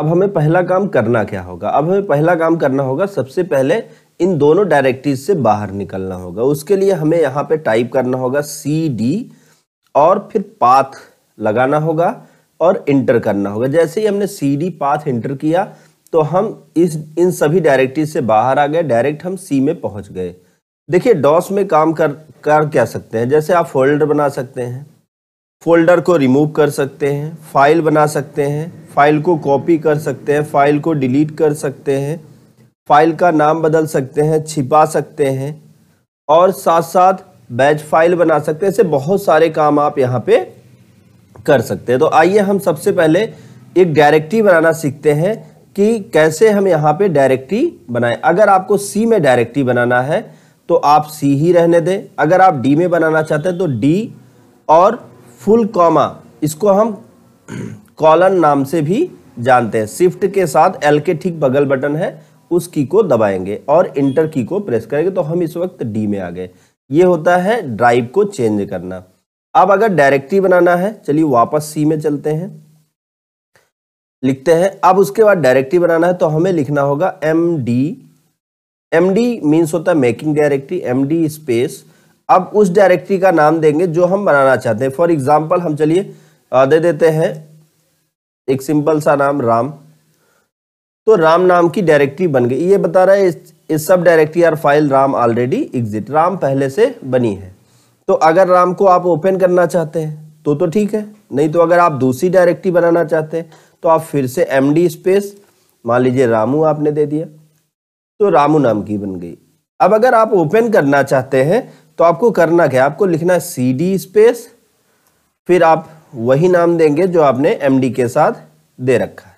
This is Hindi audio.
अब हमें पहला काम करना क्या होगा? अब हमें पहला काम करना होगा, सबसे पहले इन दोनों डायरेक्टरीज से बाहर निकलना होगा। उसके लिए हमें यहाँ पे टाइप करना होगा सी डी और फिर पाथ लगाना होगा और इंटर करना होगा। जैसे ही हमने सी डी पाथ इंटर किया तो हम इस, इन सभी डायरेक्टरी से बाहर आ गए डायरेक्ट हम सी में पहुँच गए। देखिए, डॉस में काम कर कर क्या सकते हैं? जैसे आप फोल्डर बना सकते हैं फोल्डर को रिमूव कर सकते हैं फ़ाइल बना सकते हैं फ़ाइल को कॉपी कर सकते हैं, फ़ाइल को डिलीट कर सकते हैं, फ़ाइल का नाम बदल सकते हैं, छिपा सकते हैं और साथ साथ बैच फ़ाइल बना सकते हैं। ऐसे बहुत सारे काम आप यहाँ पे कर सकते हैं। तो आइए हम सबसे पहले एक डायरेक्टरी बनाना सीखते हैं कि कैसे हम यहाँ पे डायरेक्टरी बनाएँ। अगर आपको सी में डायरेक्टरी बनाना है तो आप सी ही रहने दें। अगर आप डी में बनाना चाहते हैं तो डी और फुल कॉमा इसको हम कॉलन नाम से भी जानते हैं। शिफ्ट के साथ एल के ठीक बगल बटन है, उस की को दबाएँगे और इंटर की को प्रेस करेंगे तो हम इस वक्त डी में आ गए। ये होता है ड्राइव को चेंज करना। अब अगर डायरेक्टरी बनाना है, चलिए वापस सी में चलते हैं। लिखते हैं, अब उसके बाद डायरेक्टरी बनाना है तो हमें लिखना होगा M D M D means होता है making directory M D space अब उस डायरेक्टरी का नाम देंगे जो हम बनाना चाहते हैं। फॉर एग्ज़ाम्पल हम चलिए दे देते हैं। एक सिंपल सा नाम राम। तो राम नाम की डायरेक्टरी बन गई। ये बता रहा है इस, इस सब directory or file Ram already exit Ram पहले से बनी है। तो अगर राम को आप ओपन करना चाहते हैं तो तो ठीक है। नहीं तो अगर आप दूसरी डायरेक्टरी बनाना चाहते हैं तो आप फिर से एम डी स्पेस मान लीजिए रामू आपने दे दिया। तो रामू नाम की बन गई। अब अगर आप ओपन करना चाहते हैं तो आपको करना क्या आपको लिखना सी डी स्पेस फिर आप वही नाम देंगे जो आपने एम डी के साथ दे रखा है।